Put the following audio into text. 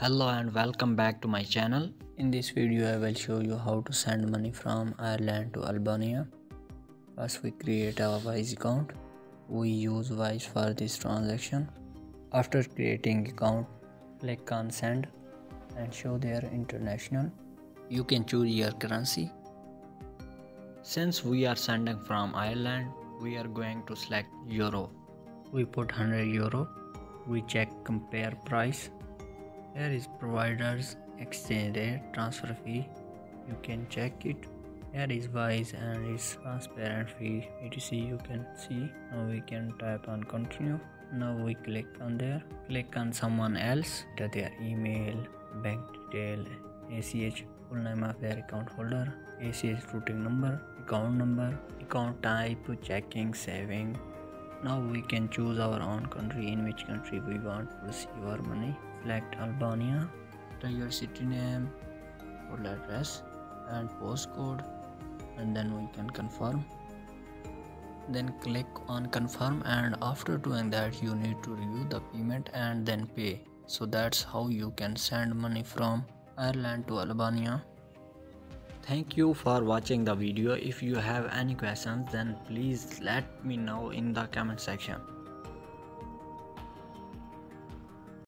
Hello and welcome back to my channel. In this video I will show you how to send money from Ireland to Albania. First we create our Wise account. We use Wise for this transaction. After creating account, click on send and show their international. You can choose your currency. Since we are sending from Ireland, we are going to select euro. We put 100 euro. We check compare price here is providers exchange rate transfer fee. You can check it. Here is wise and its transparent fee. Etc you can see. Now we can type on continue. Now we click on there. Click on someone else. Enter their email bank detail ach full name of their account holder ach routing number account number account type checking saving now we can choose our own country in which country we want to receive our money. Select Albania enter your city name full address and postcode and then we can confirm. Then click on confirm and after doing that you need to review the payment and then pay. So that's how you can send money from Ireland to Albania Thank you for watching the video. If you have any questions then please let me know in the comment section.